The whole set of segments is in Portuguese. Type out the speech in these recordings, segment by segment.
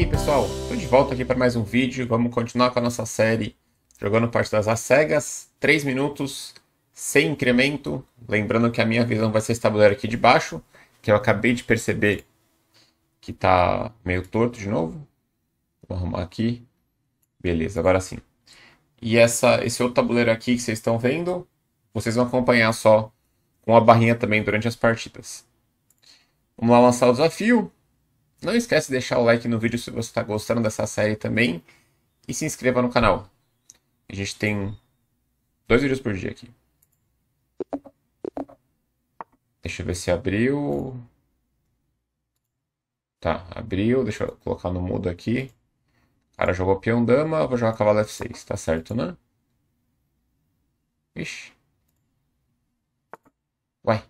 aí pessoal, estou de volta aqui para mais um vídeo, vamos continuar com a nossa série jogando partidas às cegas, 3 minutos, sem incremento, lembrando que a minha visão vai ser esse tabuleiro aqui de baixo, que eu acabei de perceber que está meio torto de novo, vou arrumar aqui, beleza, agora sim. E essa, esse outro tabuleiro aqui que vocês estão vendo, vocês vão acompanhar só com a barrinha também durante as partidas. Vamos lá lançar o desafio, não esquece de deixar o like no vídeo se você está gostando dessa série também. E se inscreva no canal. A gente tem dois vídeos por dia aqui. Deixa eu ver se abriu. Tá, abriu. Deixa eu colocar no mudo aqui. O cara jogou peão dama, vou jogar cavalo F6. Tá certo, né? Ixi. Uai.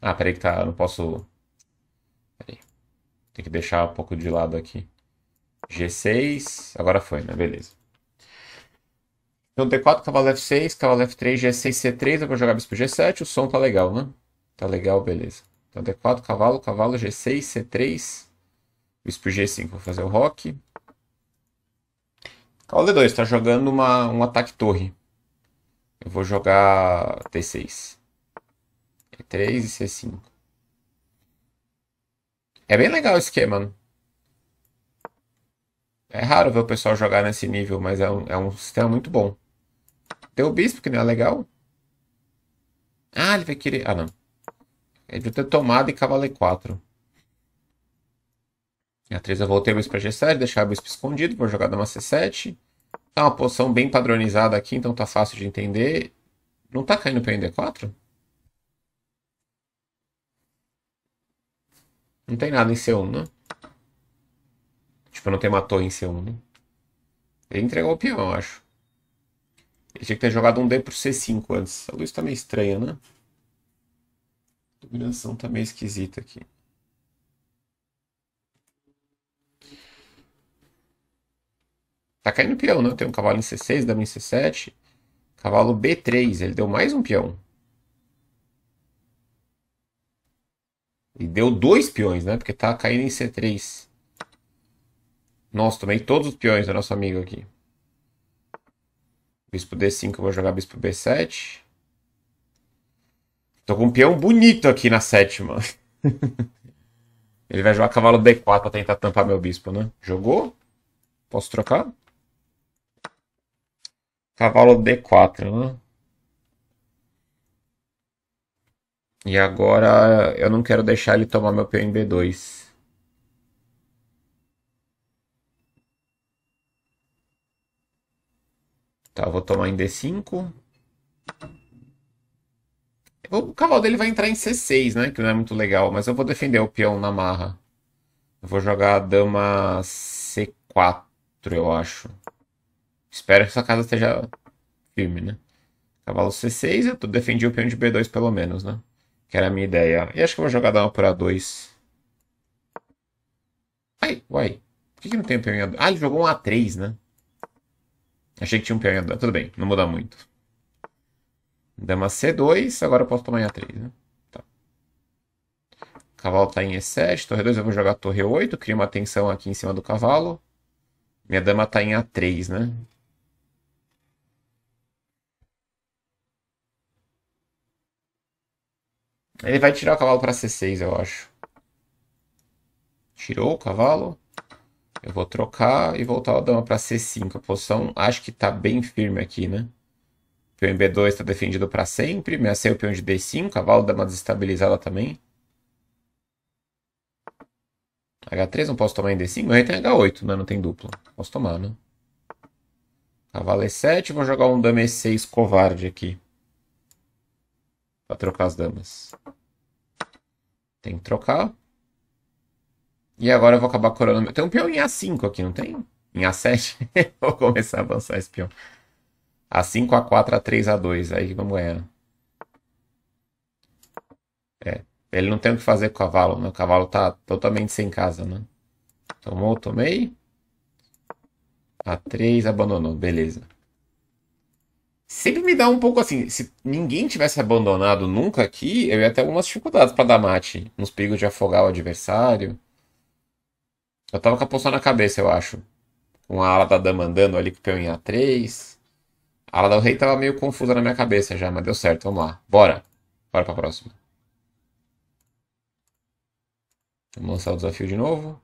Ah, peraí que tá. Não posso. Peraí. Tem que deixar um pouco de lado aqui. G6, agora foi, né? Beleza. Então D4, cavalo F6, cavalo F3, G6, C3, eu vou jogar bispo G7, o som tá legal, né? Tá legal, beleza. Então D4, cavalo, cavalo, G6, C3, bispo G5, vou fazer o rock. Cavalo D2, tá jogando uma, um ataque torre. Eu vou jogar T6. E3 e C5. É bem legal o esquema. É raro ver o pessoal jogar nesse nível, mas é um, é um sistema muito bom. Tem o bispo, que não é legal. Ah, ele vai querer... Ah, não. Ele vai ter tomada e cavalo E4. A 3 eu voltei o bispo para G7, deixar o bispo escondido, vou jogar dama C7. Tá uma posição bem padronizada aqui, então tá fácil de entender. Não tá caindo para D4? Não tem nada em C1, né? Tipo, não tem uma torre em C1, né? Ele entregou o peão, eu acho. Ele tinha que ter jogado um D pro C5 antes. A luz tá meio estranha, né? A iluminação tá meio esquisita aqui. Tá caindo peão, né? Tem um cavalo em C6, dama em C7. Cavalo B3, ele deu mais um peão. E deu dois peões, né? Porque tá caindo em C3. Nossa, tomei todos os peões do nosso amigo aqui. Bispo D5, eu vou jogar bispo B7. Tô com um peão bonito aqui na sétima. Ele vai jogar cavalo D4 pra tentar tampar meu bispo, né? Jogou? Posso trocar? Cavalo D4, né? E agora eu não quero deixar ele tomar meu peão em B2. Tá, vou tomar em D5. O cavalo dele vai entrar em C6, né? Que não é muito legal, mas eu vou defender o peão na marra. Eu vou jogar a dama C4, eu acho. Espero que essa casa esteja firme, né? Cavalo C6, eu defendi o peão de B2 pelo menos, né? Que era a minha ideia. E acho que eu vou jogar dama por A2. Ai, uai. Por que, que não tem um peão em A2? Ah, ele jogou um A3, né? Achei que tinha um peão em A2. Tudo bem, não muda muito. Dama C2, agora eu posso tomar em A3, né? Tá. Cavalo tá em E7, torre 2 eu vou jogar torre 8, cria uma tensão aqui em cima do cavalo. Minha dama tá em A3, né? Ele vai tirar o cavalo para C6, eu acho. Tirou o cavalo. Eu vou trocar e voltar a dama para C5. A posição acho que está bem firme aqui, né? Peão em B2 está defendido para sempre. Ameacei o peão de D5. Cavalo dá uma desestabilizada também. H3 não posso tomar em D5. Mas tem H8, né? Não tem duplo. Posso tomar, né? Cavalo E7. Vou jogar um dama E6 covarde aqui. Pra trocar as damas. Tem que trocar. E agora eu vou acabar coroando. Tem um peão em A5 aqui, não tem? Em A7? vou começar a avançar esse peão. A5, A4, A3, A2. Aí vamos ganhar. É. Ele não tem o que fazer com o cavalo, né? O cavalo tá totalmente sem casa, né? Tomou, tomei. A3, abandonou. Beleza sempre me dá um pouco assim. Se ninguém tivesse abandonado nunca aqui, eu ia ter algumas dificuldades para dar mate. Nos perigos de afogar o adversário. Eu tava com a posição na cabeça, eu acho. Com a ala da dama andando ali com o peão em A3. A ala do rei tava meio confusa na minha cabeça já, mas deu certo. Vamos lá. Bora. Bora pra próxima. Vamos lançar o desafio de novo.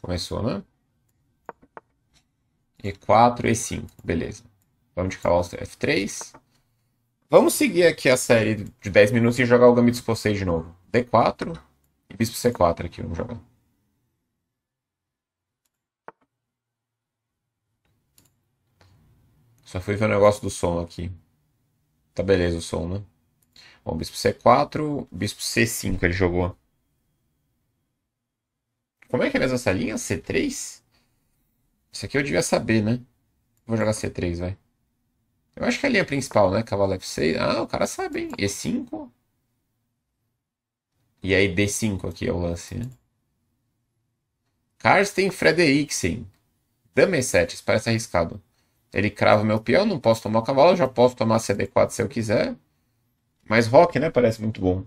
Começou, né? E4, E5. Beleza. Vamos de cavalo F3. Vamos seguir aqui a série de 10 minutos e jogar o gambito escocês de novo. D4 e bispo C4 aqui, vamos jogar. Só fui ver o negócio do som aqui. Tá beleza o som, né? Bom, bispo C4, bispo C5 ele jogou. Como é que é mesmo essa linha? C3? Isso aqui eu devia saber, né? Vou jogar C3, vai. Eu acho que é a linha principal, né? Cavalo F6. Ah, o cara sabe, hein? E5. E aí D5 aqui é o lance, né? Karsten Frederiksen. Dama E7, isso parece arriscado. Ele crava meu peão, não posso tomar o cavalo, já posso tomar CD4 se eu quiser. Mas rock, né? Parece muito bom.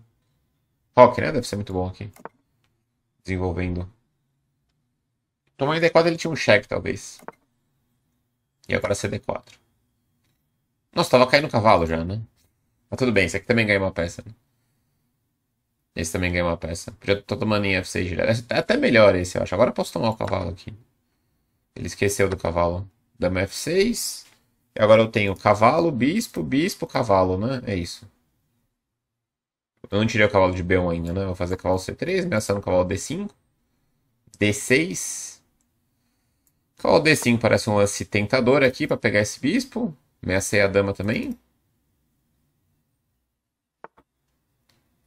Rock, né? Deve ser muito bom aqui. Desenvolvendo. Tomar em D4 ele tinha um cheque, talvez. E agora CD4. Nossa, tava caindo o cavalo já, né? Mas tudo bem, esse aqui também ganha uma peça. Né? Esse também ganha uma peça. Já tô tomando em F6 direto. É até melhor esse, eu acho. Agora eu posso tomar o cavalo aqui. Ele esqueceu do cavalo. Dama F6. E agora eu tenho cavalo, bispo, bispo, cavalo, né? É isso. Eu não tirei o cavalo de B1 ainda, né? Vou fazer cavalo C3, ameaçando o cavalo D5. D6. Cavalo D5 parece um lance tentador aqui para pegar esse bispo. Ameacei a dama também.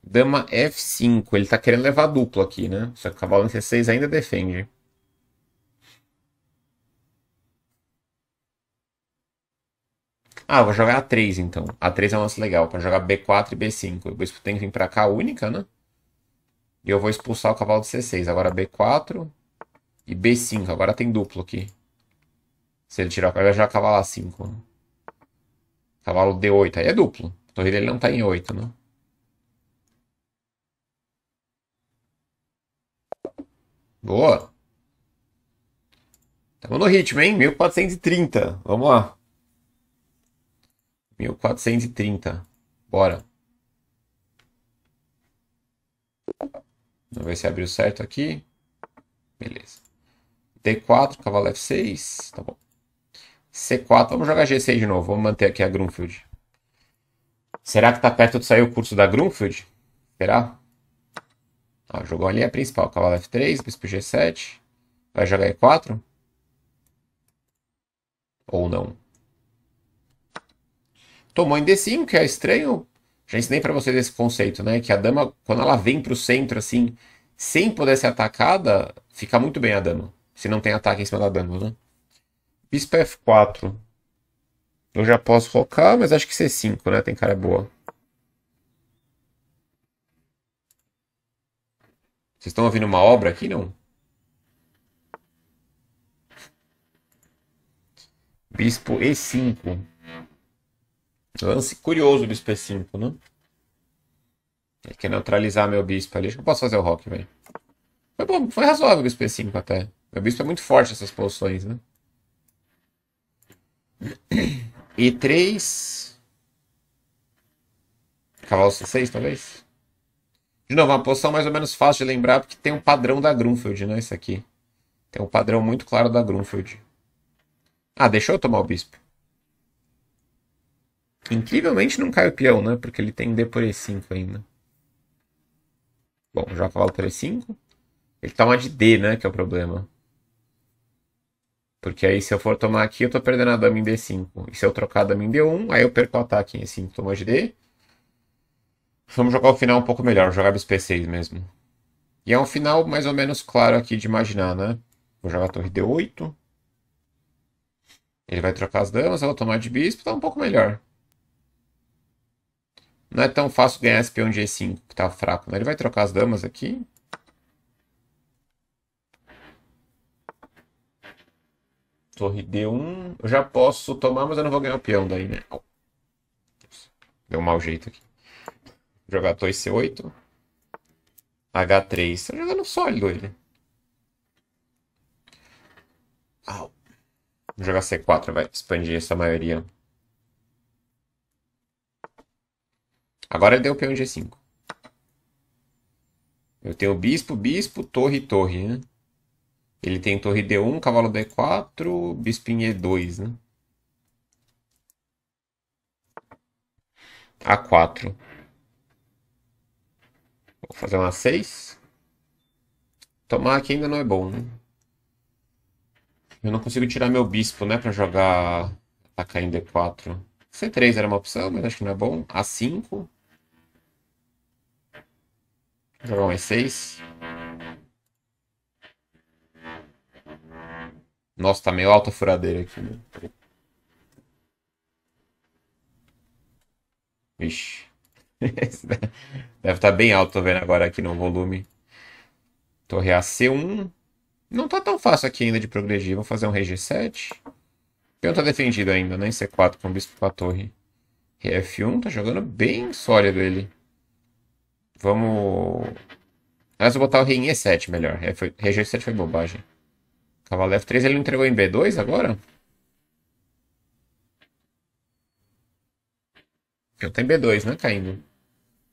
Dama F5. Ele tá querendo levar duplo aqui, né? Só que o cavalo em C6 ainda defende. Ah, vou jogar A3 então. A3 é um lance legal, para jogar B4 e B5. O bispo tem que vir para cá única, né? E eu vou expulsar o cavalo de C6. Agora B4 e B5. Agora tem duplo aqui. Se ele tirar cavalo, já cavalo A5. Cavalo D8. Aí é duplo. A torre dele não tá em 8, né? Boa. Estamos no ritmo, hein? 1430. Vamos lá. 1430. Bora. Vamos ver se abriu certo aqui. Beleza. D4, cavalo F6. Tá bom. C4. Vamos jogar G6 de novo. Vamos manter aqui a Grunfield. Será que tá perto de sair o curso da Grunfield? Será? Ah, jogou a linha principal. Cavalo F3, bispo G7. Vai jogar E4? Ou não? Tomou em D5, que é estranho. Já ensinei para vocês esse conceito, né? Que a dama, quando ela vem para o centro, assim, sem poder ser atacada, fica muito bem a dama. Se não tem ataque em cima da dama, né? Bispo F4. Eu já posso rocar, mas acho que C5, né? Tem cara boa. Vocês estão ouvindo uma obra aqui, não? Bispo E5. Lance curioso do SP5, né? Ele quer neutralizar meu bispo ali. Acho que eu posso fazer o rock, velho. Foi bom, foi razoável o SP5 até. Meu bispo é muito forte nessas posições, né? E3. Cavalo C6, talvez? De novo, uma posição mais ou menos fácil de lembrar, porque tem um padrão da Grunfeld, né? Isso aqui. Tem um padrão muito claro da Grunfeld. Ah, deixou eu tomar o bispo. Incrivelmente não cai o peão, né? Porque ele tem D por E5 ainda. Bom, já cavalo por E5. Ele toma de D, né? Que é o problema. Porque aí se eu for tomar aqui, eu tô perdendo a dama em D5. E se eu trocar a dama em D1, aí eu perco o ataque em E5. Tomou de D. Vamos jogar o final um pouco melhor, jogar bispo E6 mesmo. E é um final mais ou menos claro aqui de imaginar, né? Vou jogar a torre D8. Ele vai trocar as damas, eu vou tomar de bispo, tá um pouco melhor. Não é tão fácil ganhar esse peão de E5, que tá fraco. Né? Ele vai trocar as damas aqui. Torre D1. Eu já posso tomar, mas eu não vou ganhar o peão daí, né? Deu um mau jeito aqui. Jogar torre C8. H3. Tá jogando sólido ele. Au. Vou jogar C4, vai expandir essa maioria. Agora deu peão G5. Eu tenho bispo, bispo, torre, torre, né? Ele tem torre D1, cavalo D4, bispo em E2, né? A4. Vou fazer uma 6. Tomar aqui ainda não é bom, né? Eu não consigo tirar meu bispo, né? Pra jogar... Atacar em D4. C3 era uma opção, mas acho que não é bom. A5. Vou jogar um E6. Nossa, tá meio alta a furadeira aqui, né? Vixe. Deve estar tá bem alto, tô vendo agora aqui no volume. Torre AC1. Não tá tão fácil aqui ainda de progredir. Vou fazer um rei G7. O peão tá defendido ainda, né? Em C4 com o bispo com a torre. Rei F1 tá jogando bem sólido ele. Vamos... Mas vou botar o rei em E7 melhor. Rei G7 foi bobagem. Cavalo F3 ele não entregou em B2 agora? Eu tenho B2, né? Caindo.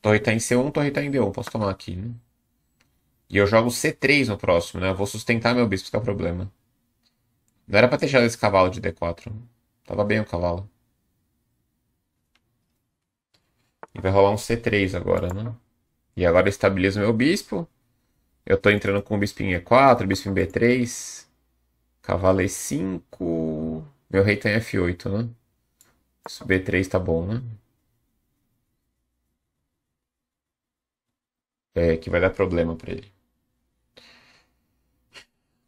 Torre tá em C1, torre tá em D1. Posso tomar aqui, né? E eu jogo C3 no próximo, né? Eu vou sustentar meu bispo, que é o problema. Não era pra ter deixado esse cavalo de D4. Tava bem o cavalo. E vai rolar um C3 agora, né? E agora eu estabilizo meu bispo. Eu tô entrando com o bispo em E4, bispo em B3. Cavalo E5. Meu rei tá em F8, né? Isso B3 tá bom, né? É, que vai dar problema pra ele.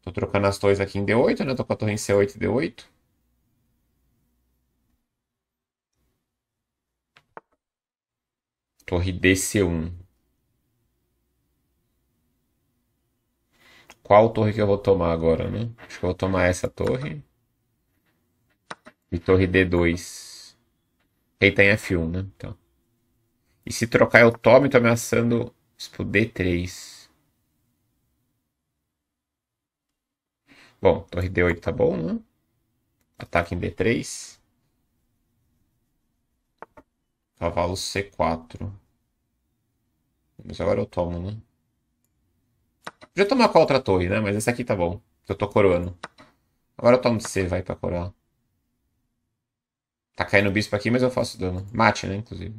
Tô trocando as torres aqui em D8, né? Tô com a torre em C8 e D8. Torre DC1. Qual torre que eu vou tomar agora, né? Acho que eu vou tomar essa torre. E torre D2. Rei tá em F1, né? Então. E se trocar eu tomo e tô ameaçando tipo, D3. Bom, torre D8 tá bom, né? Ataque em D3. Cavalo C4. Mas agora eu tomo, né? Podia tomar com a outra torre, né? Mas esse aqui tá bom. Eu tô coroando. Agora eu tomo C, vai pra coroar. Tá caindo o bispo aqui, mas eu faço dano. Mate, né? Inclusive.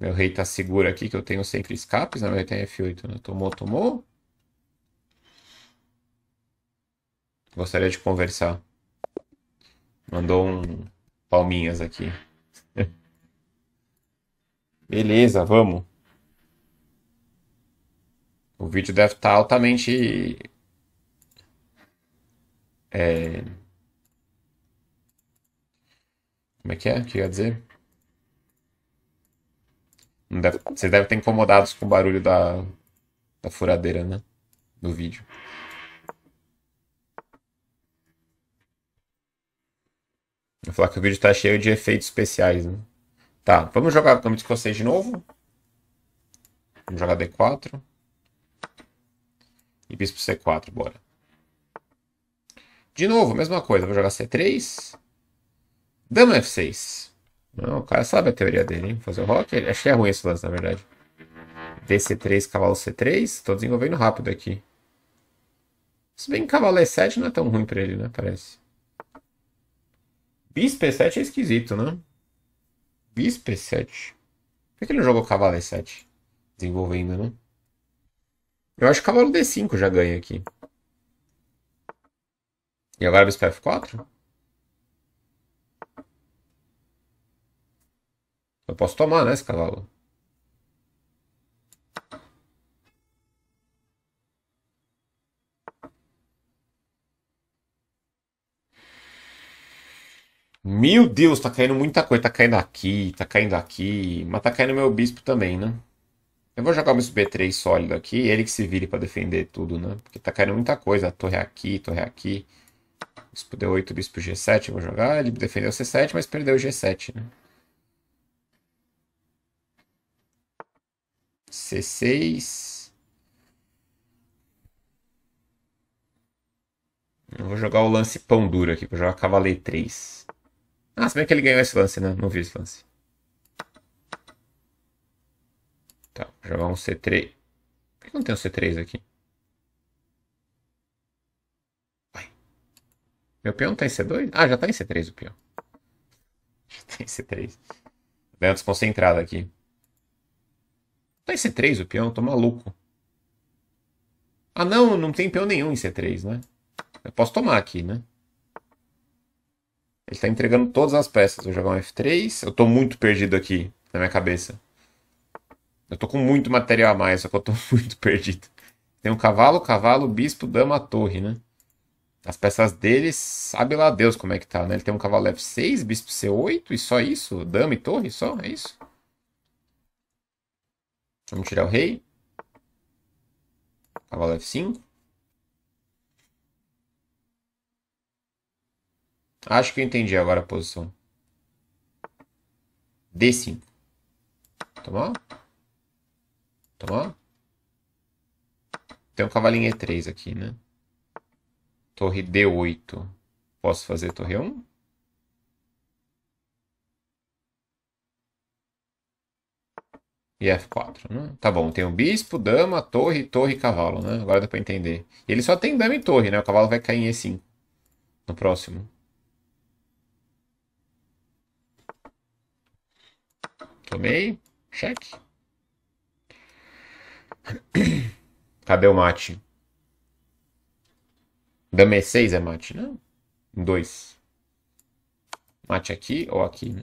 Meu rei tá seguro aqui, que eu tenho sempre escapes, né? Meu rei tem F8, né? Tomou, tomou. Gostaria de conversar. Mandou um palminhas aqui. Beleza, vamos. O vídeo deve estar tá altamente. É... Como é que é? O que eu ia dizer? Deve... Vocês devem estar incomodados com o barulho da, da furadeira, né? Do vídeo. Vou falar que o vídeo está cheio de efeitos especiais, né? Tá, vamos jogar como escocês de novo. Vamos jogar D4. E bispo C4, bora. De novo, mesma coisa. Vou jogar C3. Dama F6. Não, o cara sabe a teoria dele, hein? Fazer o rock. É ruim esse lance, na verdade. DC3, cavalo C3. Tô desenvolvendo rápido aqui. Se bem que cavalo E7 não é tão ruim pra ele, né? Parece. Bispo E7 é esquisito, né? Bispo E7. Por que ele não jogou cavalo E7? Desenvolvendo, né? Eu acho que cavalo D5 já ganha aqui. E agora bispo F4? Eu posso tomar, né, esse cavalo? Meu Deus, tá caindo muita coisa. Tá caindo aqui, tá caindo aqui. Mas tá caindo meu bispo também, né? Eu vou jogar bispo B3 sólido aqui, ele que se vire para defender tudo, né? Porque tá caindo muita coisa, torre aqui, torre aqui. Bispo D8, bispo G7 eu vou jogar, ele defendeu o C7, mas perdeu o G7, né? C6. Eu vou jogar o lance pão duro aqui, vou jogar cavaleiro 3. Ah, se bem que ele ganhou esse lance, né? Não vi esse lance. Tá, jogar um C3. Por que não tem um C3 aqui? Vai. Meu peão tá em C2? Ah, já tá em C3 o peão. Já tá em C3. Deu uma desconcentrada aqui. Tá em C3 o peão? Tô maluco. Ah, não, não tem peão nenhum em C3, né? Eu posso tomar aqui, né? Ele tá entregando todas as peças. Vou jogar um F3. Eu tô muito perdido aqui na minha cabeça. Eu tô com muito material a mais, só que eu tô muito perdido. Tem um cavalo, cavalo, bispo, dama, torre, né? As peças dele, sabe lá Deus como é que tá, né? Ele tem um cavalo F6, bispo C8 e só isso? Dama e torre só? É isso? Vamos tirar o rei. Cavalo F5. Acho que eu entendi agora a posição. D5. Tomou? Tomou? Tem um cavalinho E3 aqui, né? Torre D8. Posso fazer torre 1? E F4, né? Tá bom, tem o bispo, dama, torre, torre e cavalo, né? Agora dá pra entender. Ele só tem dama e torre, né? O cavalo vai cair em E5 no próximo. Tomei. Cheque. Cadê o mate? Dama E6 é mate, não? 2. Mate aqui ou aqui, né?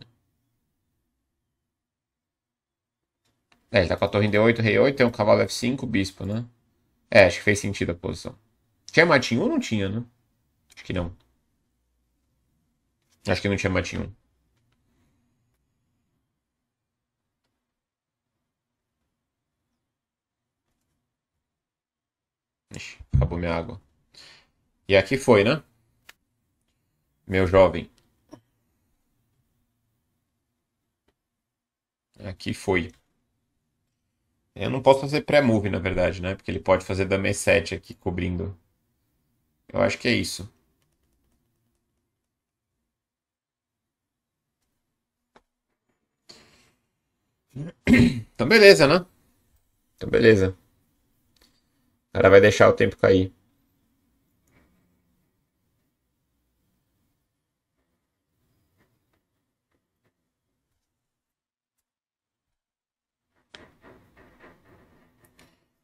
É, ele tá com a torre em D8, rei 8, tem um cavalo F5, bispo, né? É, acho que fez sentido a posição. Tinha matinho ou não tinha, né? Acho que não. Acho que não tinha matinho. Ixi, acabou minha água. E aqui foi, né? Meu jovem. Aqui foi. Eu não posso fazer pré-move, na verdade, né? Porque ele pode fazer dama E7 aqui cobrindo. Eu acho que é isso. Então beleza, né? Então beleza. O cara vai deixar o tempo cair.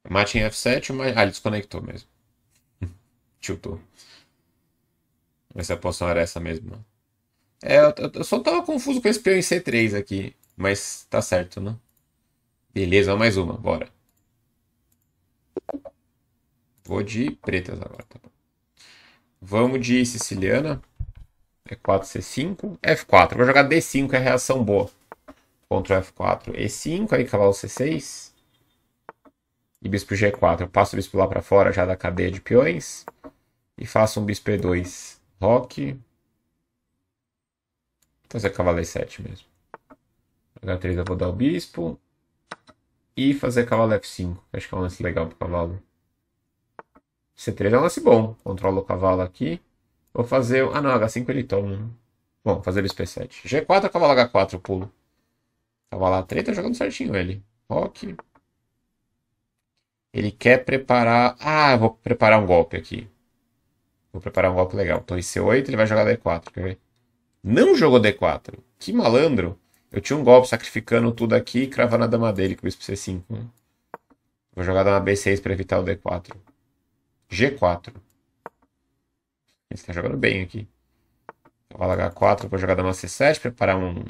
Mate em F7, mas... Ah, ele desconectou mesmo. Tiltou. Ver se a poção era essa mesmo. É, eu, eu, só tava confuso com esse peão em C3 aqui. Mas tá certo, né? Beleza, mais uma, bora. Vou de pretas agora, tá bom. Vamos de siciliana. E4, C5. F4. Vou jogar D5, é reação boa. O F4. E5, aí cavalo C6. E bispo G4. Eu passo o bispo lá para fora já da cadeia de peões. E faço um bispo E2. Roque. Vou fazer cavalo E7 mesmo. H3 eu vou dar o bispo. E fazer cavalo F5. Acho que é um lance legal pro cavalo. C3 é um lance bom. Controla o cavalo aqui. Vou fazer... Ah, não. H5 ele toma. Bom, fazer bispo E7. G4, cavalo H4 eu pulo. Cavalo A3 tá jogando certinho ele. Roque. Ele quer preparar... Ah, vou preparar um golpe aqui. Vou preparar um golpe legal. Torre C8, ele vai jogar D4. Quer ver? Não jogou D4. Que malandro. Eu tinha um golpe sacrificando tudo aqui e cravando a dama dele com o bispo C5. Né? Vou jogar dama B6 para evitar o D4. G4. Ele está jogando bem aqui. Cavalo H4, vou jogar dama C7, preparar um...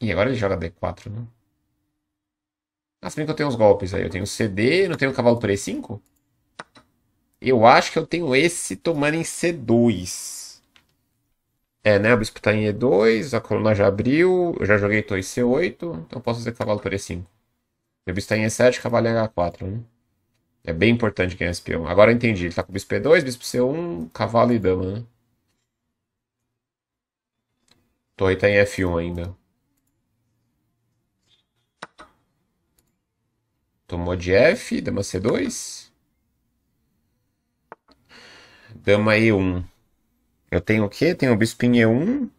E agora ele joga D4, né? Ah, se bem que eu tenho uns golpes aí. Eu tenho CD, não tenho cavalo por E5? Eu acho que eu tenho esse tomando em C2. É, né? O bispo tá em E2, a coluna já abriu, eu já joguei torre C8, então posso fazer cavalo por E5. Meu bispo tá em E7, cavalo em H4, né? É bem importante ganhar esse peão. Agora eu entendi. Ele tá com bispo E2, bispo C1, cavalo e dama, né? Torre tá em F1 ainda. Tomou de F, dama C2. Dama E1. Eu tenho o quê? Tenho o bispo em E1.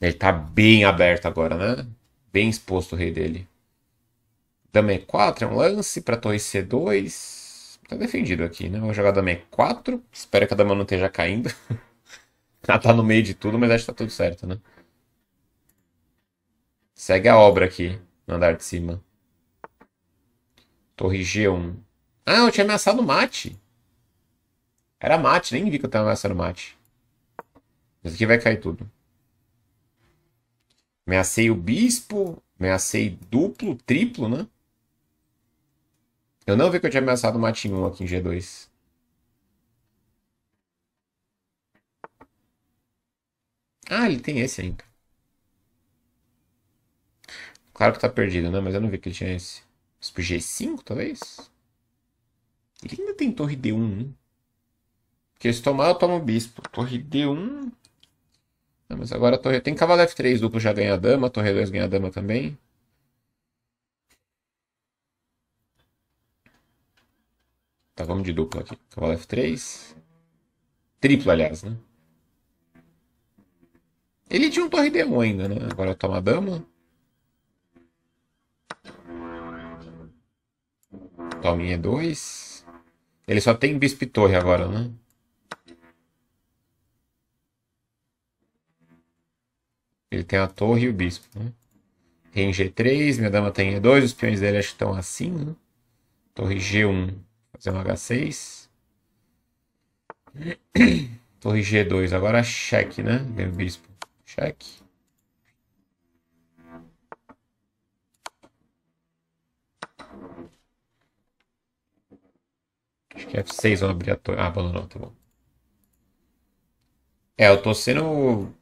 Ele tá bem aberto agora, né? Bem exposto o rei dele. Dama E4 é um lance para torre C2. Tá defendido aqui, né? Vou jogar dama E4. Espero que a dama não esteja caindo. Ela tá no meio de tudo, mas acho que tá tudo certo, né? Segue a obra aqui, no andar de cima. Torre G1. Ah, eu tinha ameaçado mate. Era mate, nem vi que eu tava ameaçando mate. Mas aqui vai cair tudo. Ameacei o bispo. Ameacei duplo, triplo, né? Eu não vi que eu tinha ameaçado mate 1 aqui em G2. Ah, ele tem esse ainda. Claro que tá perdido, né? Mas eu não vi que ele tinha esse. Bispo G5, talvez? Ele ainda tem torre D1, né? Porque se tomar, eu tomo bispo. Torre D1. Não, mas agora a torre. Tem cavalo F3, duplo já ganha dama. Torre 2 ganha dama também. Tá, vamos de duplo aqui. Cavalo F3. Triplo, aliás, né? Ele tinha um torre D1 ainda, né? Agora toma dama. Toma em E2. Ele só tem bispo e torre agora, né? Ele tem a torre e o bispo, né? Rei em G3, minha dama tem E2, os peões dele acho que estão assim, né? Torre G1, fazer um H6. Torre G2, agora cheque, né? O bispo. Cheque. Acho que F6 vão abrir a torre. Ah, abandonou, tá bom. É, eu tô sendo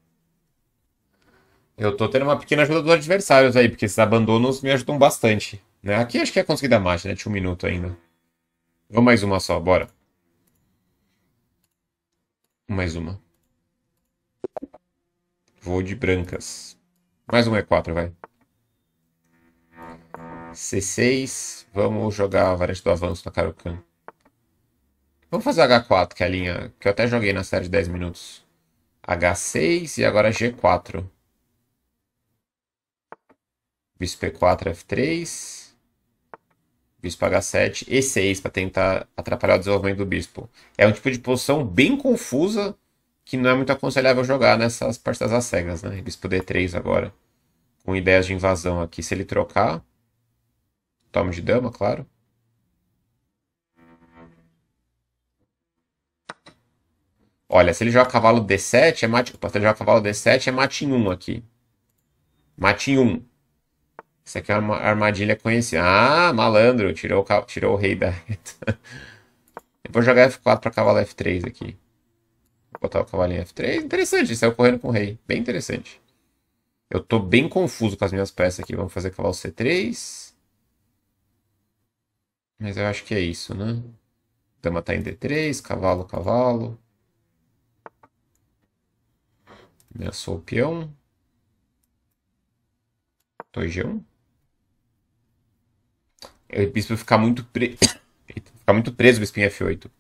eu tô tendo uma pequena ajuda dos adversários aí, porque esses abandonos me ajudam bastante. Né? Aqui acho que é conseguir dar marcha, né? Tinha um minuto ainda. Vamos mais uma só, bora. Mais uma. Vou de brancas. Mais um E4, vai. C6. Vamos jogar a variante do avanço na Karukan. Vamos fazer H4, que é a linha que eu até joguei na série de 10 minutos. H6 e agora G4. Bispo E4, F3. Bispo H7 E6 para tentar atrapalhar o desenvolvimento do bispo. É um tipo de posição bem confusa que não é muito aconselhável jogar nessas partidas às cegas, né? Bispo D3 agora. Com ideias de invasão aqui. Se ele trocar. Toma de dama, claro. Olha, se ele joga cavalo D7, é mate. Se ele joga cavalo D7, é mate em 1 aqui. Mate em 1. Isso aqui é uma armadilha conhecida. Ah, malandro, tirou o, tirou o rei da reta. Eu vou jogar F4 para cavalo F3 aqui. Vou botar o cavalinho F3. Interessante, saiu correndo com o rei. Bem interessante. Eu tô bem confuso com as minhas peças aqui. Vamos fazer cavalo C3. Mas eu acho que é isso, né? Dama tá em D3, cavalo, cavalo. Ameaçou o peão. Torre G1. O bispo ficar muito preso. ficar muito preso o bispo em F8.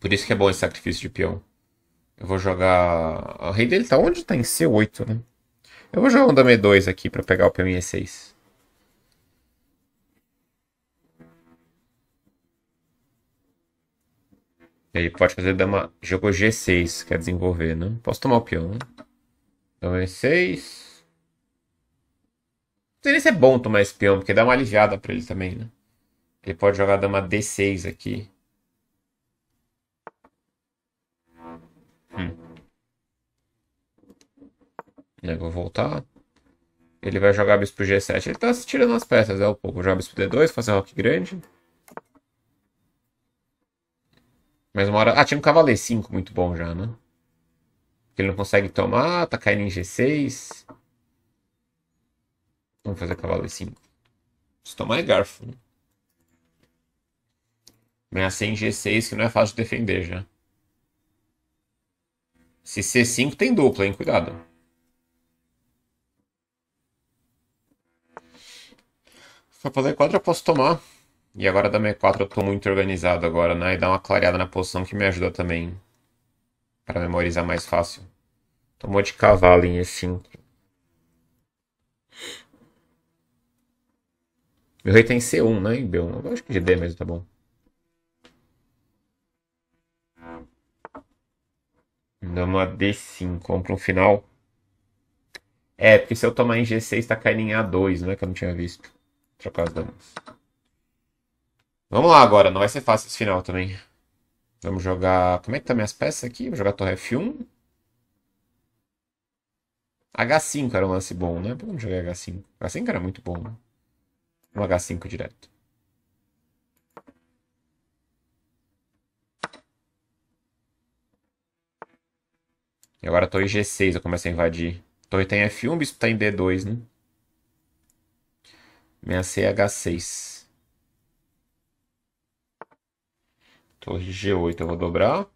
Por isso que é bom esse sacrifício de peão. Eu vou jogar. O rei dele tá onde? Tá em C8, né? Eu vou jogar um dama E2 aqui pra pegar o peão em E6. Ele pode fazer dama. Jogou G6, quer desenvolver, né? Posso tomar o peão, né? Dama E6. Sei se é bom tomar esse peão, porque dá uma aliviada pra ele também, né? Ele pode jogar dama D6 aqui. Hum. Eu vou voltar. Ele vai jogar bispo G7. Ele tá tirando as peças, é um pouco. Vou jogar bispo D2, fazer rock grande. Mais uma hora. Ah, tinha um cavalo E5 muito bom já, né? Ele não consegue tomar, tá caindo em G6. Vamos fazer cavalo E5. Se tomar é garfo. Né? Ameacei em G6, que não é fácil de defender já. Se C5 tem dupla, hein? Cuidado. Se fazer 4 eu posso tomar. E agora da E4 eu tô muito organizado agora, né? E dá uma clareada na posição que me ajuda também. Para memorizar mais fácil. Tomou de cavalo em E5. Meu rei tem C1, né? Em B1. Eu acho que de D mesmo tá bom. Dama a D5. Vamos um final. É, porque se eu tomar em G6 tá caindo em A2, não é que eu não tinha visto. Trocar as damas. Vamos lá agora, não vai ser fácil esse final também. Vamos jogar... Como é que tá minhas peças aqui? Vou jogar torre F1. H5 era um lance bom, né? Vamos jogar H5. H5 era muito bom, né? Um H5 direto. E agora a torre G6 eu começo a invadir. Torre tem F1, bispo tá em D2, né? Minha C é H6. Torre G8 eu vou dobrar.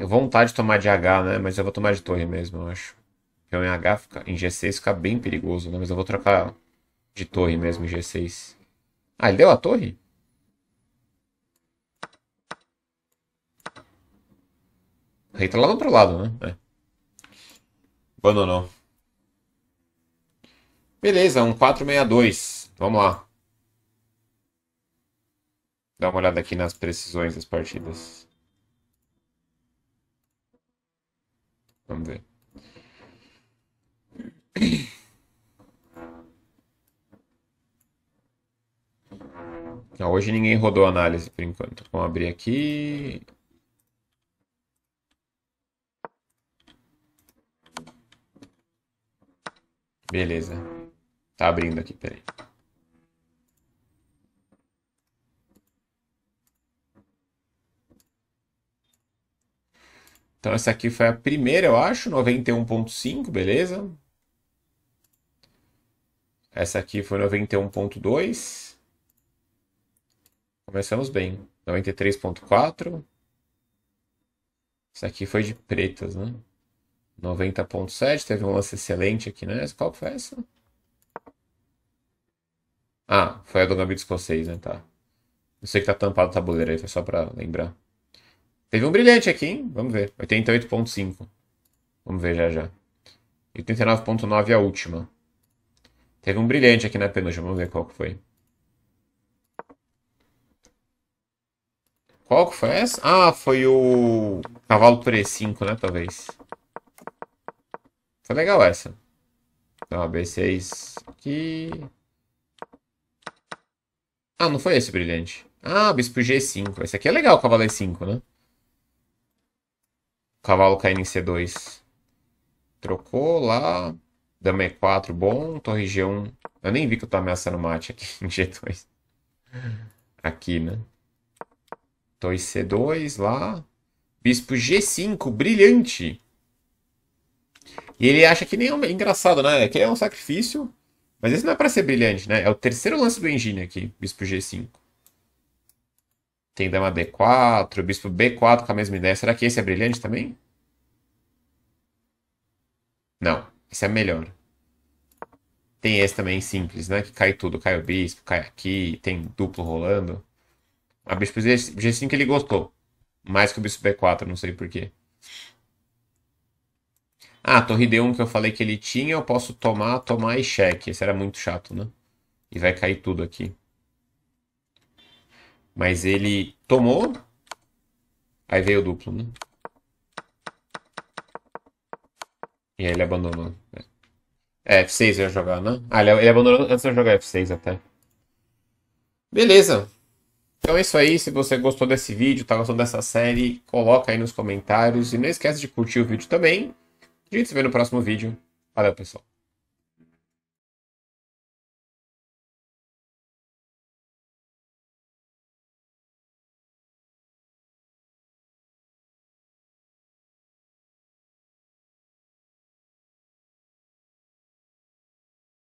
Eu vou vontade de tomar de H, né? Mas eu vou tomar de torre mesmo, eu acho. Peão em H, fica, em G6 fica bem perigoso, né? Mas eu vou trocar de torre mesmo em G6. Ah, ele deu a torre? O rei tá lá do outro lado, né? É. Abandonou. Beleza, um 462. Vamos lá. Dá uma olhada aqui nas precisões das partidas. Vamos ver. Hoje ninguém rodou análise por enquanto. Vamos abrir aqui. Beleza. Tá abrindo aqui, peraí. Então essa aqui foi a primeira, eu acho, 91.5, beleza? Essa aqui foi 91.2. Começamos bem. 93.4. Essa aqui foi de pretas, né? 90.7. Teve um lance excelente aqui, né? Qual foi essa? Ah, foi a do Gambito Escocês, né? Tá. Não sei que tá tampado o tabuleiro aí, foi só pra lembrar. Teve um brilhante aqui, hein? Vamos ver. 88.5. Vamos ver já já. 89.9 a última. Teve um brilhante aqui na penúltima. Vamos ver qual que foi. Qual que foi essa? Ah, foi o cavalo por E5, né? Talvez. Foi legal essa. Então, B6 aqui. Ah, não foi esse brilhante. Ah, bispo G5. Esse aqui é legal, cavalo E5, né? Cavalo caindo em C2. Trocou lá. Dama E4, bom. Torre G1. Eu nem vi que eu tô ameaçando mate aqui em G2. Aqui, né? Torre C2 lá. Bispo G5, brilhante. E ele acha que nem é engraçado, né? Que é um sacrifício. Mas esse não é para ser brilhante, né? É o terceiro lance do engine aqui, bispo G5. Tem dama D4, bispo B4 com a mesma ideia. Será que esse é brilhante também? Não, esse é melhor. Tem esse também simples, né? Que cai tudo. Cai o bispo, cai aqui, tem duplo rolando. A bispo G5 ele gostou. Mais que o bispo B4, não sei porquê. Ah, torre D1 que eu falei que ele tinha, eu posso tomar, tomar e cheque. Esse era muito chato, né? E vai cair tudo aqui. Mas ele tomou. Aí veio o duplo, né? E aí ele abandonou. É, F6 ia jogar, né? Ah, ele, abandonou antes de jogar F6 até. Beleza. Então é isso aí. Se você gostou desse vídeo, tá gostando dessa série, coloca aí nos comentários. E não esquece de curtir o vídeo também. A gente se vê no próximo vídeo. Valeu, pessoal.